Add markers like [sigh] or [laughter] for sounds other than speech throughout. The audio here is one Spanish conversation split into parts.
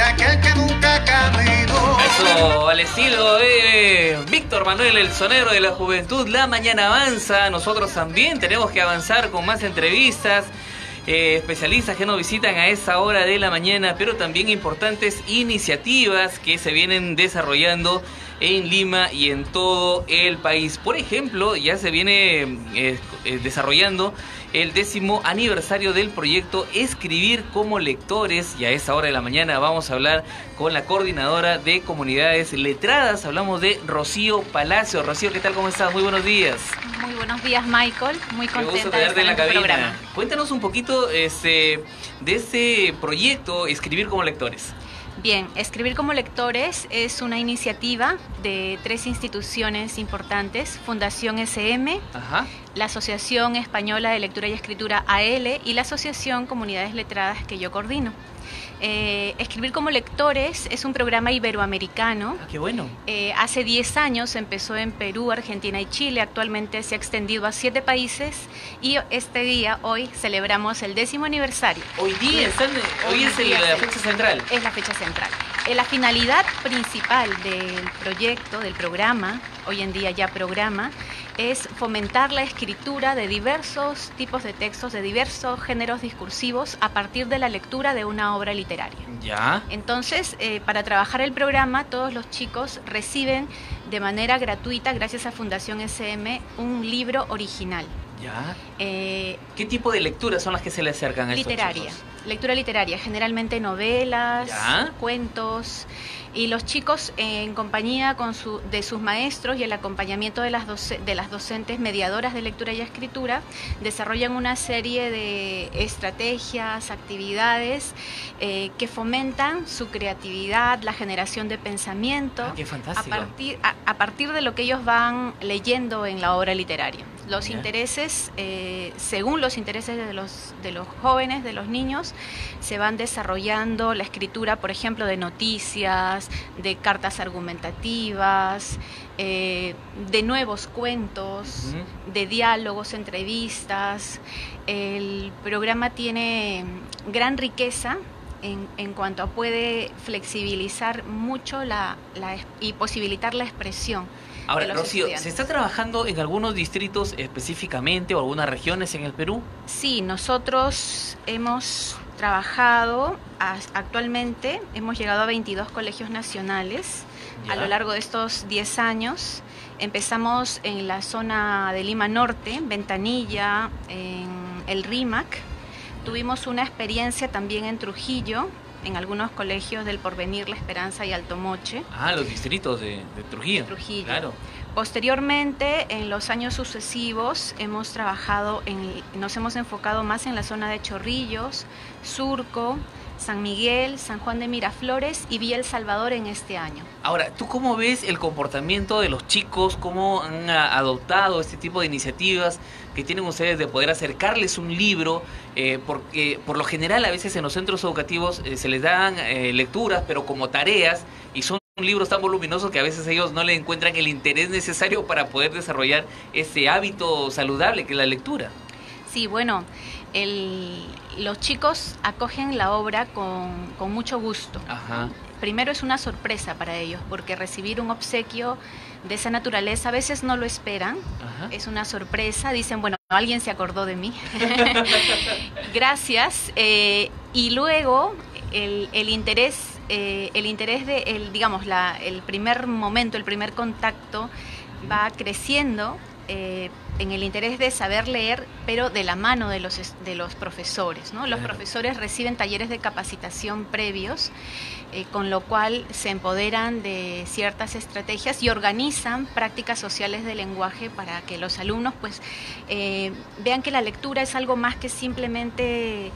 de aquel que nunca caminó. Eso, al estilo de Víctor Manuel, el sonero de la juventud, la mañana avanza. Nosotros también tenemos que avanzar con más entrevistas. Eh, especialistas que nos visitan a esa hora de la mañana, pero también importantes iniciativas que se vienen desarrollando en Lima y en todo el país. Por ejemplo, ya se viene eh, eh, desarrollando el décimo aniversario del proyecto Escribir como lectores y a esa hora de la mañana vamos a hablar con la coordinadora de comunidades letradas. Hablamos de Rocío Palacio. Rocío, ¿qué tal? ¿Cómo estás? Muy buenos días. Muy buenos días, Michael. Muy contenta de estar en la cabina. Cuéntanos un poquito este, de este proyecto Escribir como lectores. Bien, Escribir como lectores es una iniciativa de tres instituciones importantes, Fundación SM, la Asociación Española de Lectura y Escritura AL y la Asociación Comunidades Letradas que yo coordino. Eh, Escribir como lectores es un programa iberoamericano. Ah, qué bueno. Eh, hace 10 años empezó en Perú, Argentina y Chile. Actualmente se ha extendido a 7 países y este día, hoy, celebramos el décimo aniversario. Hoy día, hoy, es la fecha central. Es la fecha central. Eh, la finalidad principal del proyecto, del programa, hoy en día ya programa, es fomentar la escritura de diversos tipos de textos, de diversos géneros discursivos a partir de la lectura de una obra literaria. Ya. Entonces, eh, para trabajar el programa, todos los chicos reciben de manera gratuita, gracias a Fundación SM, un libro original. Ya. Eh, ¿Qué tipo de lecturas son las que se le acercan a literaria, estos chicos? Lectura literaria, generalmente novelas, cuentos. Y los chicos en compañía con su, de sus maestros y el acompañamiento de las, de las docentes mediadoras de lectura y escritura desarrollan una serie de estrategias, actividades eh, que fomentan su creatividad, la generación de pensamiento ah, qué a, partir, a partir de lo que ellos van leyendo en la obra literaria los intereses, eh, según los intereses de los, de los jóvenes, de los niños, se van desarrollando la escritura, por ejemplo, de noticias, de cartas argumentativas, eh, de nuevos cuentos, de diálogos, entrevistas. El programa tiene gran riqueza en, en, cuanto a puede flexibilizar mucho la, la, y posibilitar la expresión Ahora, Rocío, ¿se está trabajando en algunos distritos específicamente o algunas regiones en el Perú? Sí, nosotros hemos trabajado actualmente, hemos llegado a 22 colegios nacionales a lo largo de estos 10 años. Empezamos en la zona de Lima Norte, Ventanilla, en el RIMAC. Tuvimos una experiencia también en Trujillo, en algunos colegios del Porvenir, La Esperanza y Altomoche. Ah, los distritos de, Trujillo. Trujillo. Claro. Posteriormente, en los años sucesivos, hemos trabajado, en, nos hemos enfocado más en la zona de Chorrillos, Surco, San Miguel, San Juan de Miraflores y Villa El Salvador en este año. Ahora, ¿tú cómo ves el comportamiento de los chicos? ¿Cómo han adoptado este tipo de iniciativas que tienen ustedes de poder acercarles un libro? Eh, porque por lo general a veces en los centros educativos eh, se les dan eh, lecturas, pero como tareas, y son libros tan voluminosos que a veces ellos no le encuentran el interés necesario para poder desarrollar ese hábito saludable que es la lectura. Sí, bueno, el, los chicos acogen la obra con, mucho gusto. Primero es una sorpresa para ellos, porque recibir un obsequio de esa naturaleza a veces no lo esperan, es una sorpresa, dicen, bueno, alguien se acordó de mí, [laughs] [laughs] gracias, eh, y luego el, el interés, eh, el interés de, el, digamos, la, el primer momento, el primer contacto va creciendo eh, en el interés de saber leer, pero de la mano de los, de los profesores. ¿no? Los profesores reciben talleres de capacitación previos, eh, con lo cual se empoderan de ciertas estrategias y organizan prácticas sociales de lenguaje para que los alumnos pues, eh, vean que la lectura es algo más que simplemente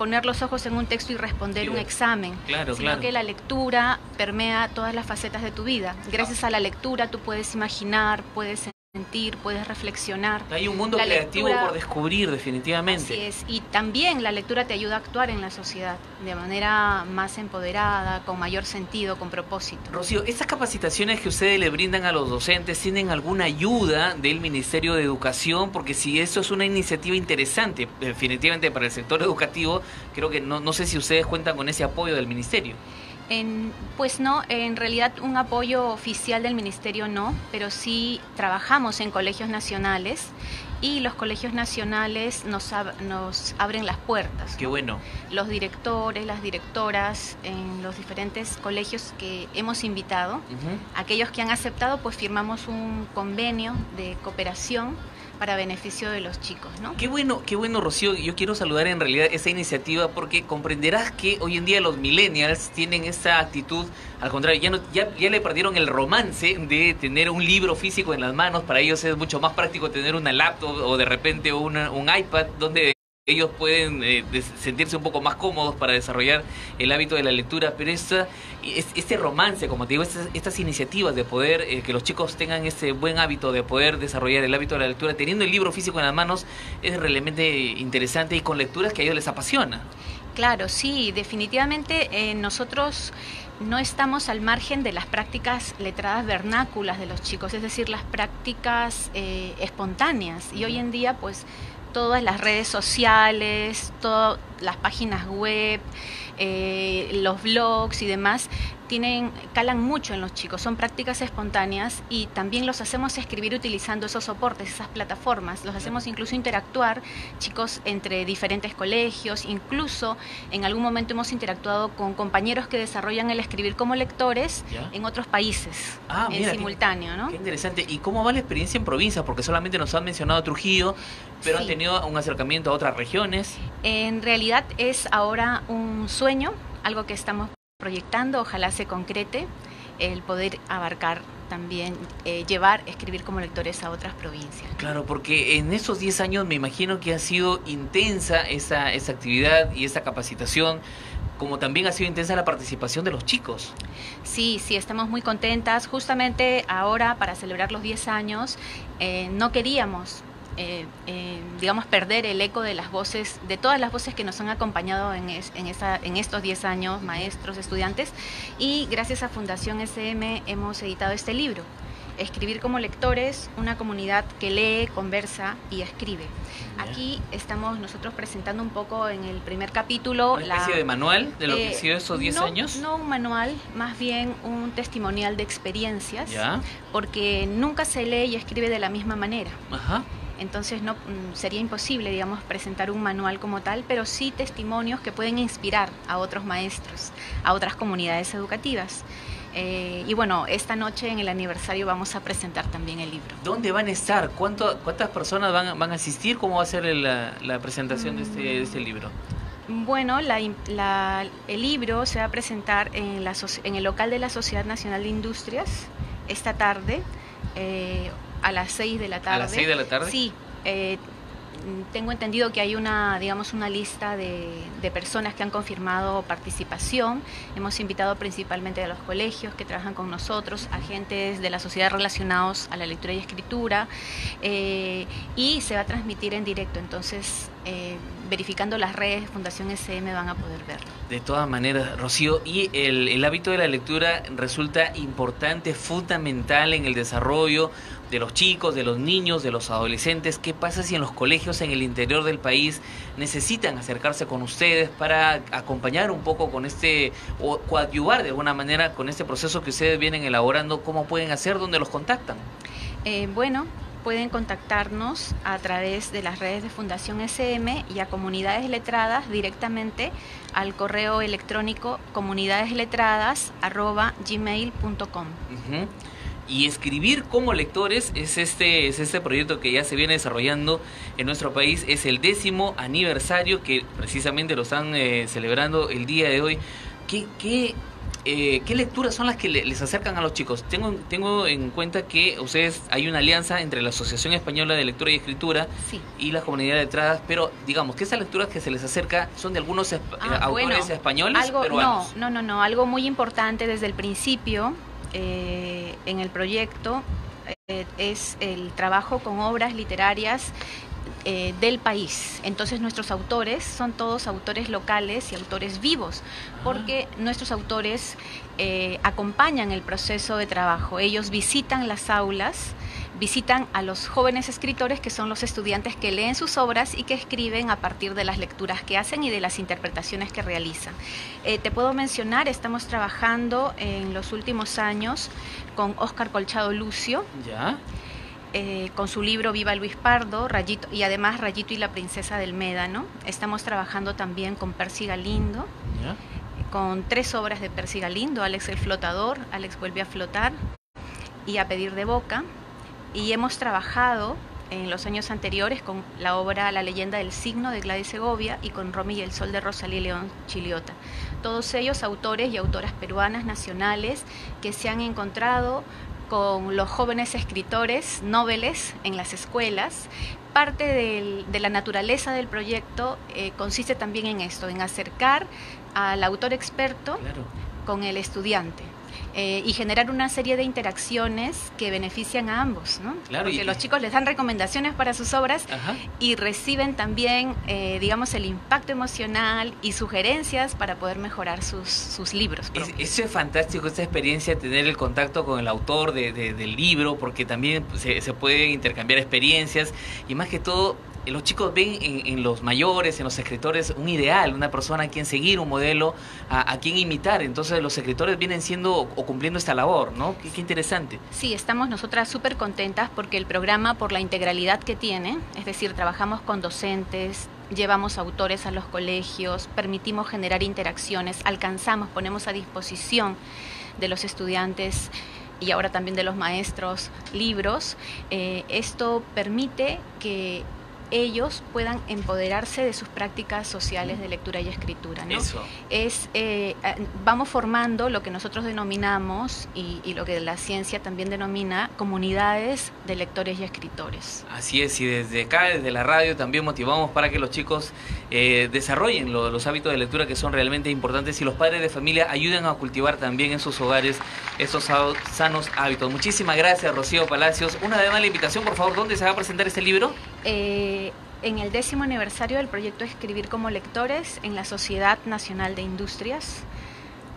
poner los ojos en un texto y responder un examen, claro, sino que la lectura permea todas las facetas de tu vida. Gracias a la lectura tú puedes imaginar, puedes sentir, puedes reflexionar. Hay un mundo creativo por descubrir definitivamente. Así es, y también la lectura te ayuda a actuar en la sociedad de manera más empoderada, con mayor sentido, con propósito. Rocío, ¿estas capacitaciones que ustedes le brindan a los docentes tienen alguna ayuda del Ministerio de Educación? Porque si eso es una iniciativa interesante definitivamente para el sector educativo, creo que no, no sé si ustedes cuentan con ese apoyo del Ministerio. En, pues no, en realidad un apoyo oficial del ministerio no, pero sí trabajamos en colegios nacionales y los colegios nacionales nos, nos abren las puertas. Qué bueno. Los directores, las directoras en los diferentes colegios que hemos invitado, aquellos que han aceptado, pues firmamos un convenio de cooperación para beneficio de los chicos, ¿no? Qué bueno, qué bueno, Rocío. Yo quiero saludar en realidad esa iniciativa porque comprenderás que hoy en día los millennials tienen esa actitud, al contrario, ya, no, ya, ya le perdieron el romance de tener un libro físico en las manos. Para ellos es mucho más práctico tener una laptop o de repente una, un iPad donde ellos pueden eh, sentirse un poco más cómodos para desarrollar el hábito de la lectura, pero esta, este romance, como te digo, estas, iniciativas de poder, eh, que los chicos tengan ese buen hábito de poder desarrollar el hábito de la lectura, teniendo el libro físico en las manos, es realmente interesante y con lecturas que a ellos les apasiona. Claro, sí, definitivamente eh, nosotros no estamos al margen de las prácticas letradas vernáculas de los chicos, es decir, las prácticas espontáneas. Y hoy en día, pues, todas las redes sociales, todas las páginas web, eh, los blogs y demás tienen, calan mucho en los chicos, son prácticas espontáneas y también los hacemos escribir utilizando esos soportes, esas plataformas, los hacemos incluso interactuar, chicos entre diferentes colegios, incluso en algún momento hemos interactuado con compañeros que desarrollan el escribir como lectores en otros países ah, en simultáneo. ¿no? Qué interesante. ¿Y cómo va la experiencia en provincia? Porque solamente nos han mencionado Trujillo, pero han tenido un acercamiento a otras regiones. En realidad es ahora un sueño, algo que estamos proyectando, ojalá se concrete el poder abarcar también, eh, llevar, escribir como lectores a otras provincias. Claro, porque en esos 10 años me imagino que ha sido intensa esa, esa actividad y esa capacitación como también ha sido intensa la participación de los chicos. Sí, sí, estamos muy contentas. Justamente ahora, para celebrar los 10 años, eh, no queríamos eh, eh, digamos, perder el eco de las voces, de todas las voces que nos han acompañado en, en, esa, en estos 10 años, maestros, estudiantes, y gracias a Fundación SM hemos editado este libro. Escribir como lectores, una comunidad que lee, conversa y escribe. Aquí estamos nosotros presentando un poco en el primer capítulo... ¿Una especie de manual de lo que ha sido esos 10 años? No un manual, más bien un testimonial de experiencias, porque nunca se lee y escribe de la misma manera. Ajá. Entonces no mm, sería imposible, digamos, presentar un manual como tal, pero sí testimonios que pueden inspirar a otros maestros, a otras comunidades educativas. Eh, y bueno, esta noche en el aniversario vamos a presentar también el libro. ¿Dónde van a estar? ¿Cuántas personas van, van, a asistir? ¿Cómo va a ser la, presentación de, este, este, libro? Bueno, el libro se va a presentar en, la, en el local de la Sociedad Nacional de Industrias esta tarde. Eh, a las 6 de la tarde. ¿A las 6 de la tarde? Sí. Eh, tengo entendido que hay una, digamos, una lista de, de, personas que han confirmado participación. Hemos invitado principalmente a los colegios que trabajan con nosotros, agentes de la sociedad relacionados a la lectura y escritura, eh, y se va a transmitir en directo. Entonces, eh, verificando las redes de Fundación SM van a poder verlo. De todas maneras, Rocío, y el, el hábito de la lectura resulta importante, fundamental en el desarrollo de los chicos, de los niños, de los adolescentes. ¿Qué pasa si en los colegios en el interior del país necesitan acercarse con ustedes para acompañar un poco con este, o coadyuvar de alguna manera con este proceso que ustedes vienen elaborando? ¿Cómo pueden hacer? ¿Dónde los contactan? Eh, bueno, pueden contactarnos a través de las redes de Fundación SM y a Comunidades Letradas directamente al correo electrónico comunidadesletradas.gmail.com. Y escribir como lectores es este, es este proyecto que ya se viene desarrollando en nuestro país. Es el décimo aniversario que precisamente lo están eh, celebrando el día de hoy. ¿Qué, qué eh, ¿qué lecturas son las que les acercan a los chicos? Tengo, tengo en cuenta que ustedes hay una alianza entre la Asociación Española de Lectura y Escritura y la comunidad de letradas, pero digamos que esas lecturas que se les acerca son de algunos ah, eh, autores españoles algo, No, no, no, no, algo muy importante desde el principio eh, en el proyecto es el trabajo con obras literarias eh, del país. Entonces nuestros autores son todos autores locales y autores vivos, porque nuestros autores eh, acompañan el proceso de trabajo. Ellos visitan las aulas visitan a los jóvenes escritores que son los estudiantes que leen sus obras y que escriben a partir de las lecturas que hacen y de las interpretaciones que realizan. Eh, te puedo mencionar, estamos trabajando en los últimos años con Óscar Colchado Lucio. Ya. Eh, con su libro Viva Luis Pardo, Rayito, y además Rayito y la Princesa del Médano. Estamos trabajando también con Percy Galindo, con tres obras de Percy Galindo, Alex el Flotador, Alex vuelve a flotar y a pedir de boca. Y hemos trabajado en los años anteriores con la obra La leyenda del signo de Gladys Segovia y con Romy y el sol de Rosalía León Chiliota. Todos ellos autores y autoras peruanas nacionales que se han encontrado con los jóvenes escritores, noveles en las escuelas. Parte de la naturaleza del proyecto eh, consiste también en esto, en acercar al autor experto con el estudiante. Eh, y generar una serie de interacciones que benefician a ambos, ¿no? Claro, Porque los chicos les dan recomendaciones para sus obras y reciben también, eh, digamos, el impacto emocional y sugerencias para poder mejorar sus, sus libros. eso es fantástico, esta experiencia, tener el contacto con el autor de, del libro, porque también se, se pueden intercambiar experiencias y más que todo los chicos ven en, los mayores, en los escritores, un ideal, una persona a quien seguir, un modelo a, quien imitar. Entonces los escritores vienen siendo o cumpliendo esta labor, ¿no? Qué, interesante. Sí, estamos nosotras súper contentas porque el programa, por la integralidad que tiene, es decir, trabajamos con docentes, llevamos autores a los colegios, permitimos generar interacciones, alcanzamos, ponemos a disposición de los estudiantes y ahora también de los maestros libros. Eh, esto permite que ellos puedan empoderarse de sus prácticas sociales de lectura y escritura. ¿no? Es, eh, vamos formando lo que nosotros denominamos y, lo que la ciencia también denomina comunidades de lectores y escritores. Así es, y desde acá, desde la radio, también motivamos para que los chicos eh, desarrollen los hábitos de lectura que son realmente importantes y los padres de familia ayuden a cultivar también en sus hogares esos sanos hábitos. Muchísimas gracias, Rocío Palacios. Una vez más la invitación, por favor, ¿dónde se va a presentar este libro? Eh, en el décimo aniversario del proyecto Escribir como Lectores en la Sociedad Nacional de Industrias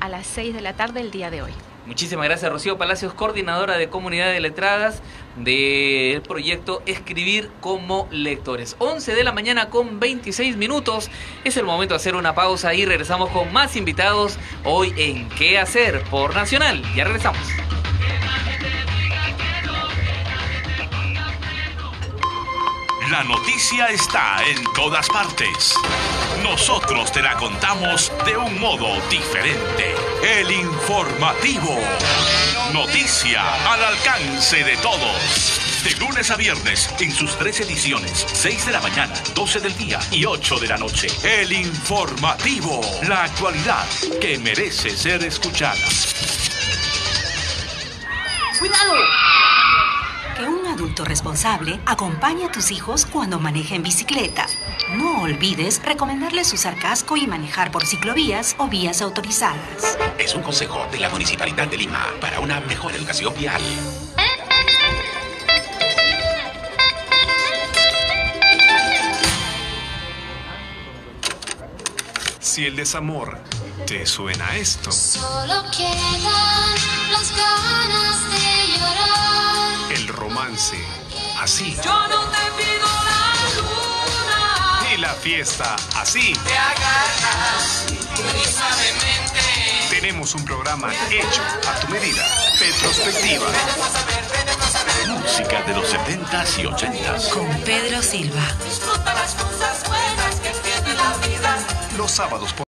a las 6 de la tarde del día de hoy. Muchísimas gracias Rocío Palacios, coordinadora de comunidad de letradas del proyecto Escribir como Lectores. 11 de la mañana con 26 minutos. Es el momento de hacer una pausa y regresamos con más invitados hoy en ¿Qué hacer? por Nacional. Ya regresamos. La noticia está en todas partes. Nosotros te la contamos de un modo diferente. El informativo. Noticia al alcance de todos. De lunes a viernes, en sus tres ediciones, 6 de la mañana, 12 del día y 8 de la noche. El informativo. La actualidad que merece ser escuchada. ¡Cuidado! Que un adulto responsable acompañe a tus hijos cuando manejen bicicleta. No olvides recomendarles usar casco y manejar por ciclovías o vías autorizadas. Es un consejo de la Municipalidad de Lima para una mejor educación vial. Si el desamor te suena esto. Solo quedan las ganas de llorar. El romance, así. Yo no te pido la fiesta, así. Te agarras suavemente. Tenemos un programa hecho a tu medida. Petrospectiva. Música de los 70s y 80s. Con Pedro Silva. Disfruta las cosas buenas que tiene la vida. Los sábados por